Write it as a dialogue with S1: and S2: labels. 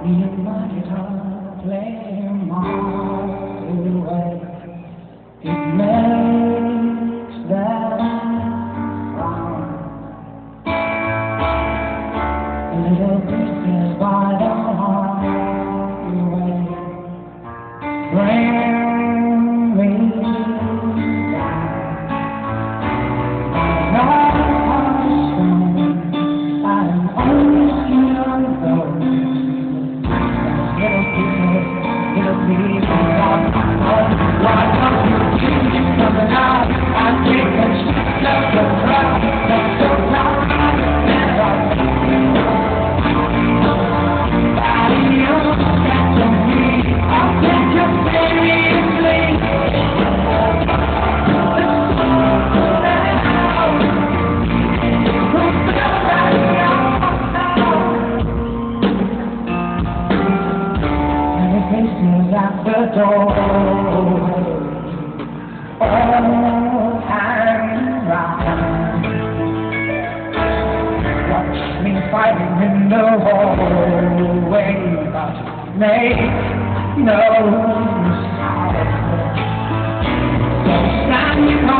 S1: Be a mighty playing on. Why don't you keep coming out? I. Faces at the door. All hang round. Watch me fighting in the hallway, but make no sound. Don't stand